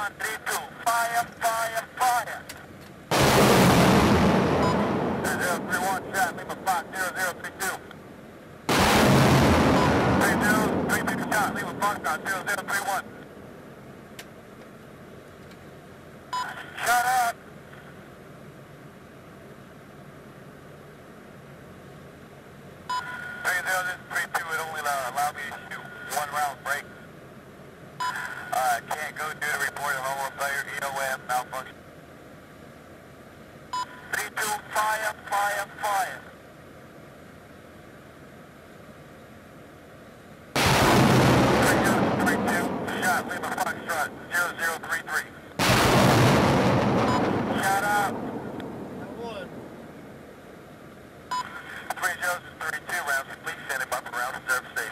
one, three two. Fire, fire, fire. Zero three one shot, Lima Fox. It only allow, allow me to shoot one round break. Uh, can't go due to report of home failure, EOF malfunction. Three two, fire, fire, fire. Three two, three two, shot, Lima Foxtrot, zero zero three three. Shut up. Three zeros and thirty-two rounds, please send him up around reserve station.